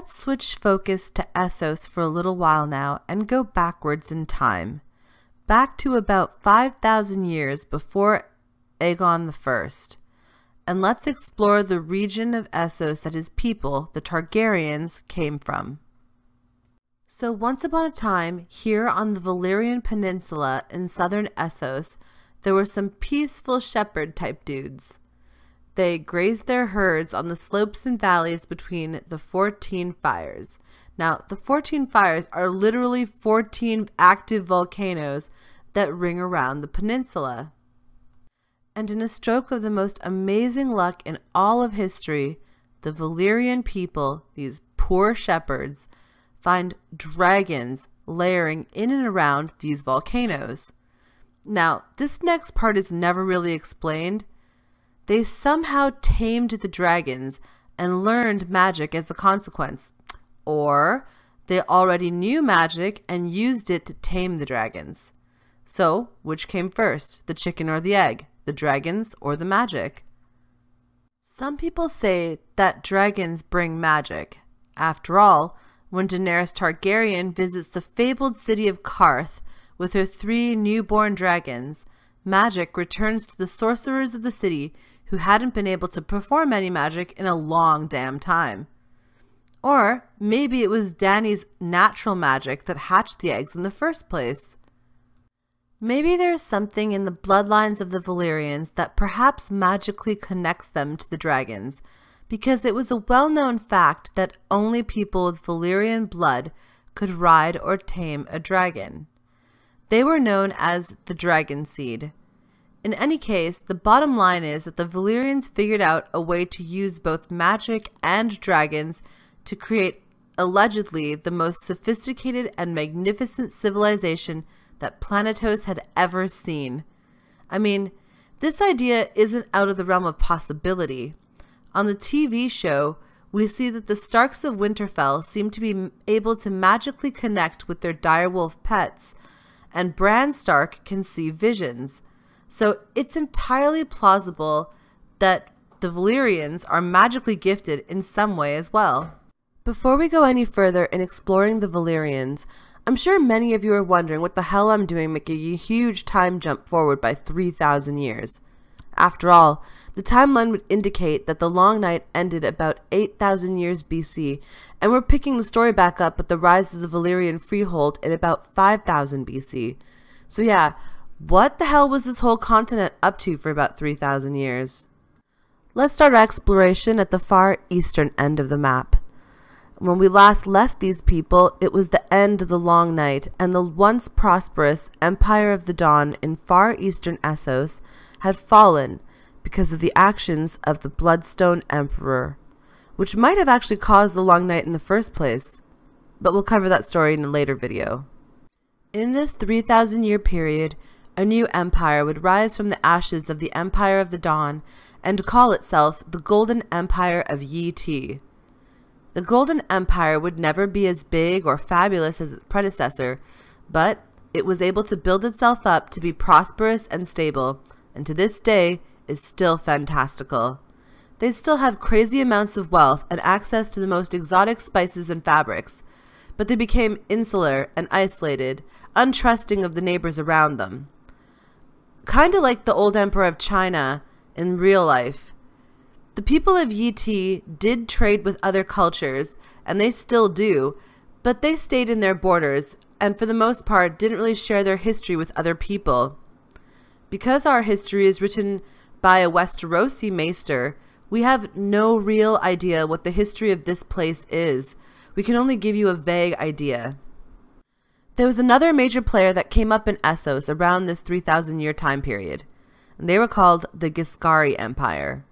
Let's switch focus to Essos for a little while now and go backwards in time, back to about 5,000 years before Aegon I. And let's explore the region of Essos that his people, the Targaryens, came from. So once upon a time, here on the Valyrian Peninsula in southern Essos, there were some peaceful shepherd type dudes. They grazed their herds on the slopes and valleys between the 14 fires. Now, the 14 fires are literally 14 active volcanoes that ring around the peninsula. And in a stroke of the most amazing luck in all of history, the Valyrian people, these poor shepherds, find dragons layering in and around these volcanoes. Now, this next part is never really explained, they somehow tamed the dragons and learned magic as a consequence. Or they already knew magic and used it to tame the dragons. So, which came first, the chicken or the egg, the dragons or the magic? Some people say that dragons bring magic. After all, when Daenerys Targaryen visits the fabled city of Qarth with her three newborn dragons, magic returns to the sorcerers of the city who hadn't been able to perform any magic in a long damn time. Or maybe it was Dany's natural magic that hatched the eggs in the first place. Maybe there's something in the bloodlines of the Valyrians that perhaps magically connects them to the dragons, because it was a well-known fact that only people with Valyrian blood could ride or tame a dragon. They were known as the Dragon Seed, in any case, the bottom line is that the Valyrians figured out a way to use both magic and dragons to create allegedly the most sophisticated and magnificent civilization that Planetos had ever seen. I mean, this idea isn't out of the realm of possibility. On the TV show, we see that the Starks of Winterfell seem to be able to magically connect with their direwolf pets, and Bran Stark can see visions. So it's entirely plausible that the Valyrians are magically gifted in some way as well. Before we go any further in exploring the Valyrians, I'm sure many of you are wondering what the hell I'm doing making a huge time jump forward by 3,000 years. After all, the timeline would indicate that the Long Night ended about 8,000 years BC, and we're picking the story back up with the rise of the Valyrian freehold in about 5,000 BC. So yeah, what the hell was this whole continent up to for about 3,000 years? Let's start our exploration at the far eastern end of the map. When we last left these people, it was the end of the long night, and the once prosperous Empire of the Dawn in far eastern Essos had fallen because of the actions of the Bloodstone Emperor, which might have actually caused the long night in the first place. But we'll cover that story in a later video. In this 3,000 year period, a new empire would rise from the ashes of the Empire of the Dawn and call itself the Golden Empire of Yi Ti. The Golden Empire would never be as big or fabulous as its predecessor, but it was able to build itself up to be prosperous and stable, and to this day is still fantastical. They still have crazy amounts of wealth and access to the most exotic spices and fabrics, but they became insular and isolated, untrusting of the neighbors around them kind of like the old emperor of China in real life. The people of Yi Ti did trade with other cultures, and they still do, but they stayed in their borders and for the most part didn't really share their history with other people. Because our history is written by a Westerosi maester, we have no real idea what the history of this place is. We can only give you a vague idea. There was another major player that came up in Essos around this 3,000 year time period. and They were called the Giscari Empire.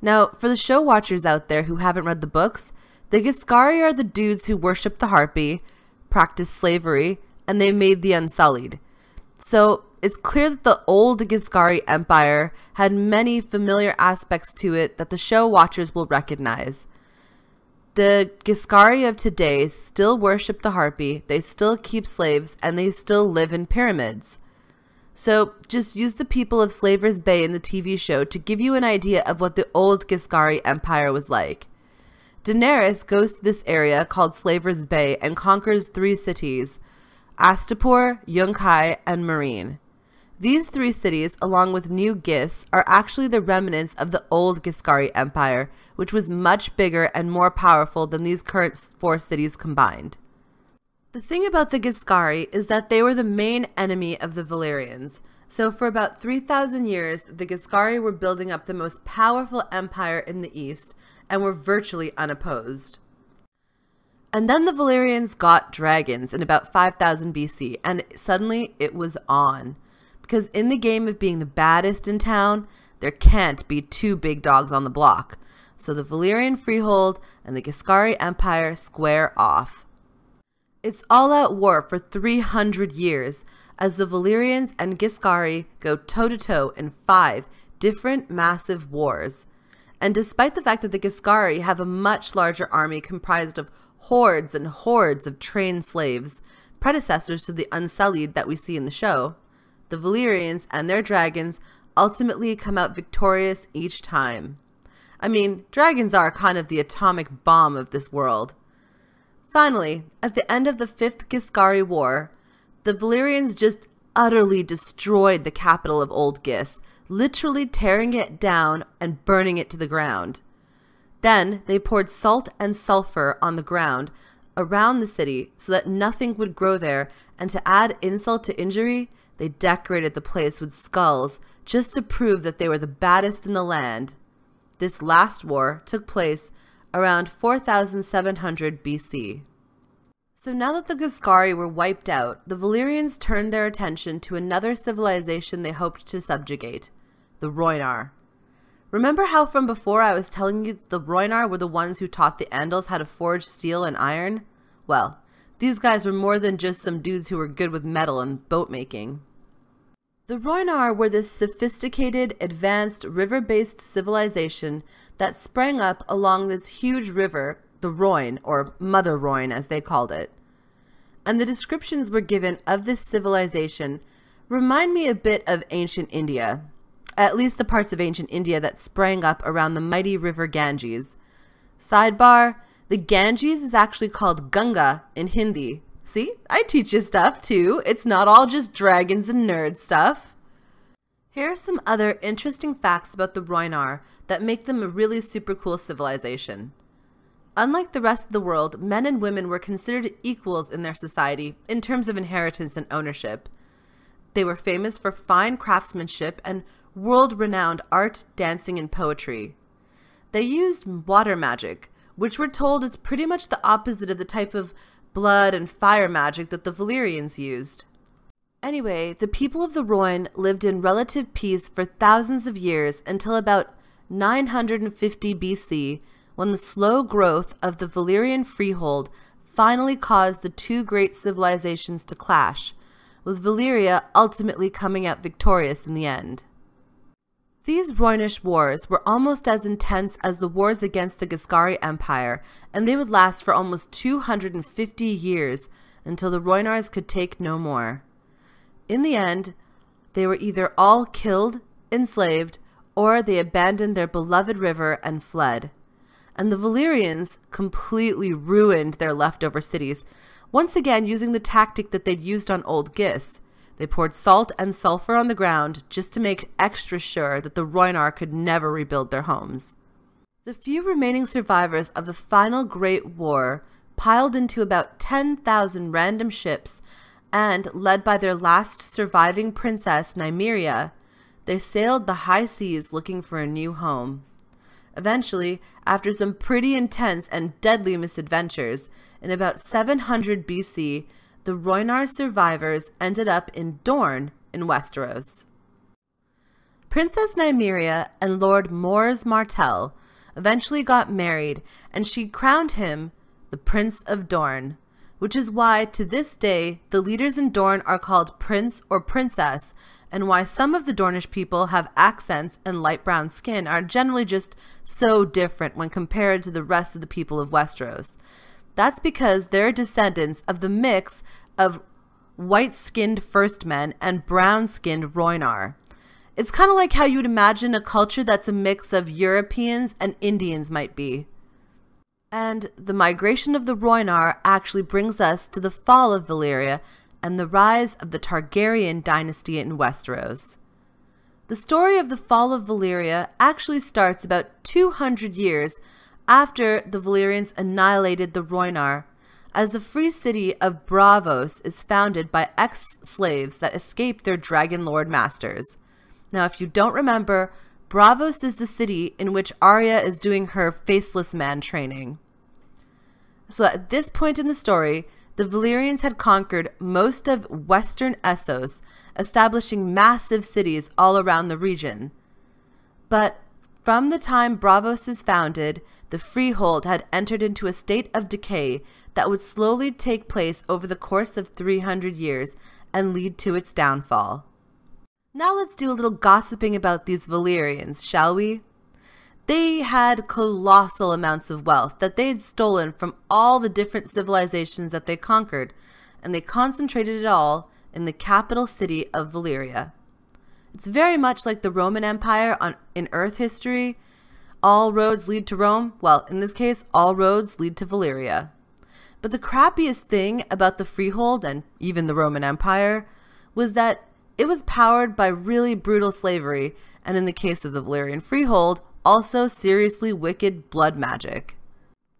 Now, for the show watchers out there who haven't read the books, the Giscari are the dudes who worship the harpy, practiced slavery, and they made the Unsullied. So it's clear that the old Giscari Empire had many familiar aspects to it that the show watchers will recognize. The Giscari of today still worship the harpy, they still keep slaves, and they still live in pyramids. So just use the people of Slaver's Bay in the TV show to give you an idea of what the old Giscari Empire was like. Daenerys goes to this area called Slaver's Bay and conquers three cities Astapor, Yunkai, and Meereen. These three cities, along with New Gis, are actually the remnants of the old Giscari Empire, which was much bigger and more powerful than these current four cities combined. The thing about the Giscari is that they were the main enemy of the Valyrians. So for about 3,000 years, the Giscari were building up the most powerful empire in the east and were virtually unopposed. And then the Valyrians got dragons in about 5000 BC, and suddenly it was on. Because in the game of being the baddest in town, there can't be two big dogs on the block. So the Valyrian Freehold and the Giscari Empire square off. It's all out war for 300 years as the Valyrians and Giscari go toe to toe in five different massive wars. And despite the fact that the Giscari have a much larger army comprised of hordes and hordes of trained slaves, predecessors to the Unsullied that we see in the show, the Valyrians and their dragons ultimately come out victorious each time. I mean, dragons are kind of the atomic bomb of this world. Finally, at the end of the Fifth Giscari War, the Valyrians just utterly destroyed the capital of Old Gis, literally tearing it down and burning it to the ground. Then they poured salt and sulfur on the ground around the city so that nothing would grow there, and to add insult to injury, they decorated the place with skulls just to prove that they were the baddest in the land. This last war took place around 4700 BC. So now that the Giscari were wiped out, the Valyrians turned their attention to another civilization they hoped to subjugate, the Rhoynar. Remember how from before I was telling you that the Rhoynar were the ones who taught the Andals how to forge steel and iron? Well, these guys were more than just some dudes who were good with metal and boat making. The Rhoynar were this sophisticated, advanced, river-based civilization that sprang up along this huge river, the Rhoyne, or Mother Rhoyne as they called it. And the descriptions were given of this civilization remind me a bit of ancient India, at least the parts of ancient India that sprang up around the mighty river Ganges. Sidebar, the Ganges is actually called Ganga in Hindi, See, I teach you stuff too. It's not all just dragons and nerd stuff. Here are some other interesting facts about the Rhoynar that make them a really super cool civilization. Unlike the rest of the world, men and women were considered equals in their society in terms of inheritance and ownership. They were famous for fine craftsmanship and world-renowned art, dancing, and poetry. They used water magic, which we're told is pretty much the opposite of the type of blood, and fire magic that the Valyrians used. Anyway, the people of the Rhoyne lived in relative peace for thousands of years until about 950 BC, when the slow growth of the Valyrian freehold finally caused the two great civilizations to clash, with Valyria ultimately coming out victorious in the end. These Rhoynish wars were almost as intense as the wars against the Giscari Empire, and they would last for almost 250 years until the Rhoynars could take no more. In the end, they were either all killed, enslaved, or they abandoned their beloved river and fled. And the Valyrians completely ruined their leftover cities, once again using the tactic that they'd used on Old Gis, they poured salt and sulfur on the ground just to make extra sure that the Rhoynar could never rebuild their homes. The few remaining survivors of the final Great War piled into about 10,000 random ships and, led by their last surviving princess, Nymeria, they sailed the high seas looking for a new home. Eventually, after some pretty intense and deadly misadventures, in about 700 BC, the Rhoynar survivors ended up in Dorne in Westeros. Princess Nymeria and Lord Mors Martell eventually got married and she crowned him the Prince of Dorne, which is why to this day the leaders in Dorne are called Prince or Princess and why some of the Dornish people have accents and light brown skin are generally just so different when compared to the rest of the people of Westeros. That's because they're descendants of the mix of white-skinned first men and brown-skinned Rhoynar. It's kind of like how you'd imagine a culture that's a mix of Europeans and Indians might be. And the migration of the Rhoynar actually brings us to the fall of Valyria and the rise of the Targaryen dynasty in Westeros. The story of the fall of Valyria actually starts about 200 years after the Valyrians annihilated the Rhoynar, as the free city of Braavos is founded by ex-slaves that escaped their Dragon Lord masters. Now, if you don't remember, Braavos is the city in which Arya is doing her faceless man training. So at this point in the story, the Valyrians had conquered most of western Essos, establishing massive cities all around the region. But from the time Braavos is founded, the freehold had entered into a state of decay that would slowly take place over the course of 300 years and lead to its downfall. Now let's do a little gossiping about these Valyrians, shall we? They had colossal amounts of wealth that they had stolen from all the different civilizations that they conquered, and they concentrated it all in the capital city of Valyria. It's very much like the Roman Empire on, in Earth history. All roads lead to Rome. Well, in this case, all roads lead to Valyria. But the crappiest thing about the Freehold and even the Roman Empire was that it was powered by really brutal slavery, and in the case of the Valyrian Freehold, also seriously wicked blood magic.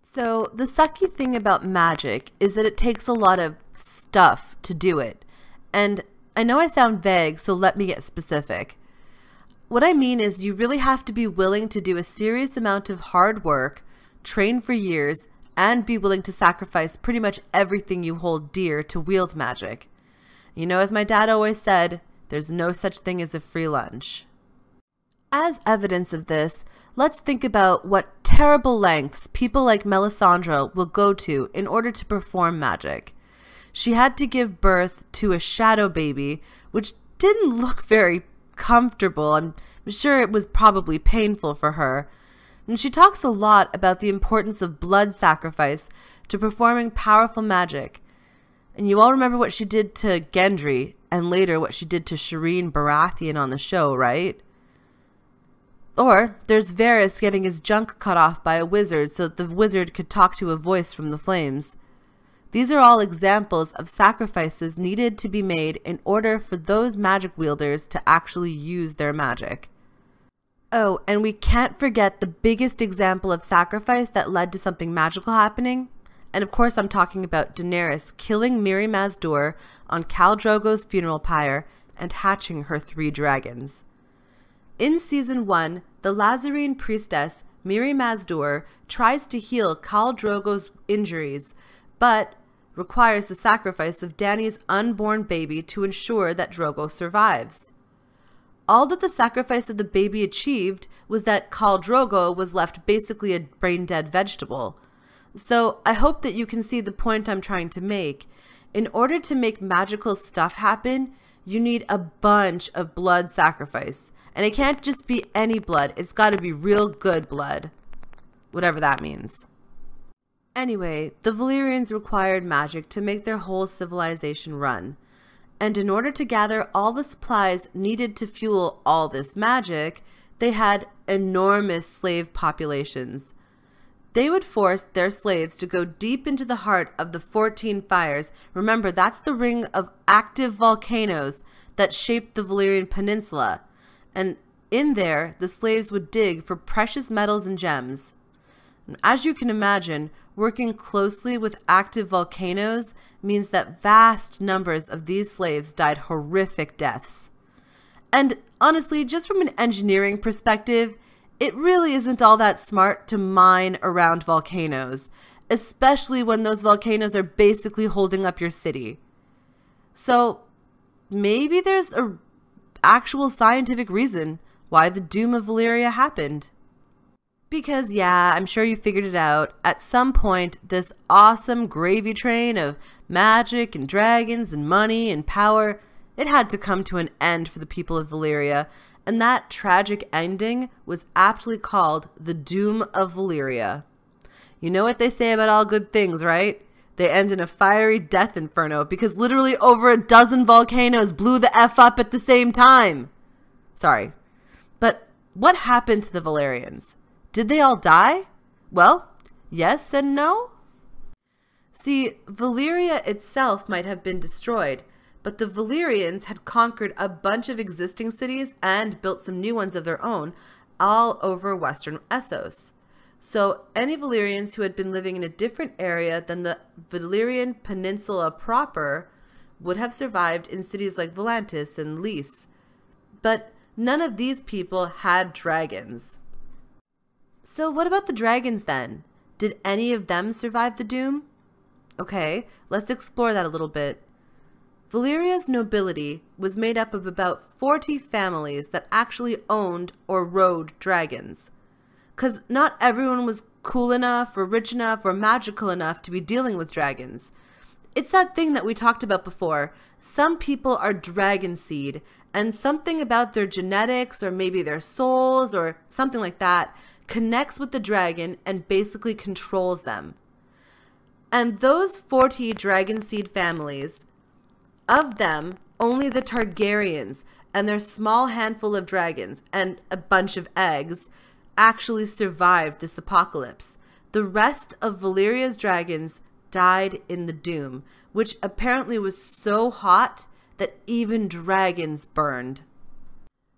So, the sucky thing about magic is that it takes a lot of stuff to do it. And I know I sound vague, so let me get specific. What I mean is, you really have to be willing to do a serious amount of hard work, train for years, and be willing to sacrifice pretty much everything you hold dear to wield magic. You know, as my dad always said, there's no such thing as a free lunch. As evidence of this, let's think about what terrible lengths people like Melisandre will go to in order to perform magic. She had to give birth to a shadow baby, which didn't look very comfortable. I'm sure it was probably painful for her. And she talks a lot about the importance of blood sacrifice to performing powerful magic. And you all remember what she did to Gendry and later what she did to Shireen Baratheon on the show, right? Or there's Varys getting his junk cut off by a wizard so that the wizard could talk to a voice from the flames. These are all examples of sacrifices needed to be made in order for those magic wielders to actually use their magic. Oh, and we can't forget the biggest example of sacrifice that led to something magical happening. And of course, I'm talking about Daenerys killing Mirri Maz Duur on Khal Drogo's funeral pyre and hatching her three dragons. In season 1, the Lhazareen priestess Mirri Maz Duur tries to heal Khal Drogo's injuries, but requires the sacrifice of Dany's unborn baby to ensure that Drogo survives. All that the sacrifice of the baby achieved was that Khal Drogo was left basically a brain-dead vegetable. So I hope that you can see the point I'm trying to make. In order to make magical stuff happen, you need a bunch of blood sacrifice. And it can't just be any blood. It's got to be real good blood. Whatever that means. Anyway, the Valyrians required magic to make their whole civilization run. And in order to gather all the supplies needed to fuel all this magic, they had enormous slave populations. They would force their slaves to go deep into the heart of the 14 fires. Remember, that's the ring of active volcanoes that shaped the Valyrian Peninsula and in there the slaves would dig for precious metals and gems. As you can imagine, working closely with active volcanoes means that vast numbers of these slaves died horrific deaths. And honestly, just from an engineering perspective, it really isn't all that smart to mine around volcanoes, especially when those volcanoes are basically holding up your city. So maybe there's a actual scientific reason why the doom of Valyria happened. Because, yeah, I'm sure you figured it out. At some point, this awesome gravy train of magic and dragons and money and power, it had to come to an end for the people of Valyria, and that tragic ending was aptly called the Doom of Valyria. You know what they say about all good things, right? They end in a fiery death inferno because literally over a dozen volcanoes blew the F up at the same time. Sorry. But what happened to the Valyrians? Did they all die? Well, Yes and no? See, Valyria itself might have been destroyed, but the Valyrians had conquered a bunch of existing cities and built some new ones of their own all over western Essos. So any Valyrians who had been living in a different area than the Valyrian peninsula proper would have survived in cities like Volantis and Lys. But none of these people had dragons. So what about the dragons then? Did any of them survive the doom? Okay, let's explore that a little bit. Valyria's nobility was made up of about 40 families that actually owned or rode dragons. Because not everyone was cool enough or rich enough or magical enough to be dealing with dragons. It's that thing that we talked about before. Some people are dragon seed, and something about their genetics or maybe their souls or something like that connects with the dragon and basically controls them. And those 40 dragon seed families of them, only the Targaryens and their small handful of dragons and a bunch of eggs actually survived this apocalypse. The rest of Valyria's dragons died in the Doom, which apparently was so hot that even dragons burned.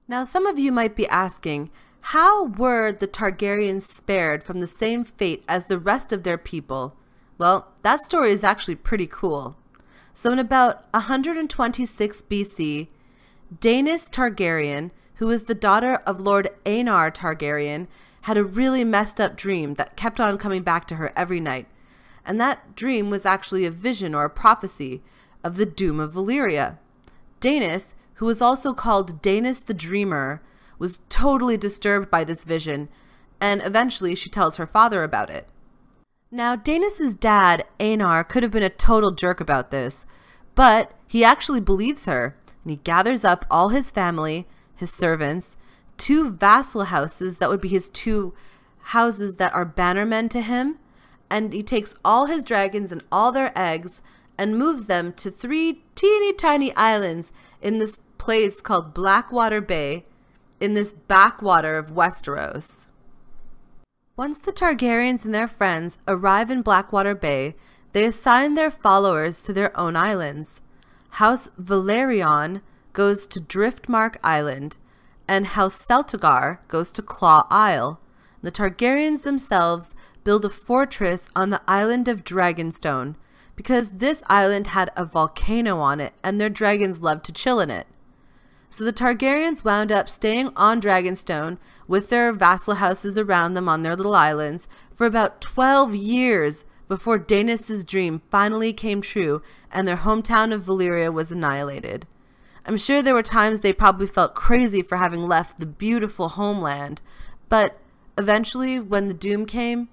Now, some of you might be asking, how were the Targaryens spared from the same fate as the rest of their people? Well, that story is actually pretty cool. So in about 126 BC, Daenys Targaryen, who was the daughter of Lord Aenar Targaryen, had a really messed up dream that kept on coming back to her every night. And that dream was actually a vision or a prophecy of the doom of Valyria. Daenys, who was also called Daenys the Dreamer, was totally disturbed by this vision, and eventually she tells her father about it. Now, Daenys' dad, Aenar, could have been a total jerk about this, but he actually believes her, and he gathers up all his family, his servants, two vassal houses that would be his two houses that are bannermen to him, and he takes all his dragons and all their eggs and moves them to three teeny tiny islands in this place called Blackwater Bay in this backwater of Westeros. Once the Targaryens and their friends arrive in Blackwater Bay, they assign their followers to their own islands. House Velaryon goes to Driftmark Island, and House Celtigar goes to Claw Isle. The Targaryens themselves build a fortress on the island of Dragonstone, because this island had a volcano on it, and their dragons loved to chill in it. So the Targaryens wound up staying on Dragonstone with their vassal houses around them on their little islands for about 12 years before Daenys' dream finally came true and their hometown of Valyria was annihilated. I'm sure there were times they probably felt crazy for having left the beautiful homeland, but eventually, when the doom came,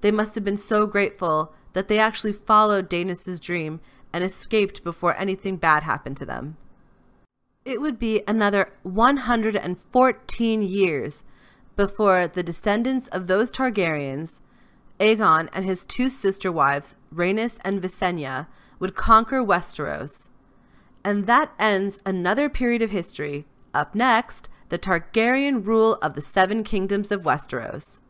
they must have been so grateful that they actually followed Daenys' dream and escaped before anything bad happened to them. It would be another 114 years before the descendants of those Targaryens, Aegon and his two sister wives, Rhaenys and Visenya, would conquer Westeros. And that ends another period of history. Up next, the Targaryen rule of the Seven Kingdoms of Westeros.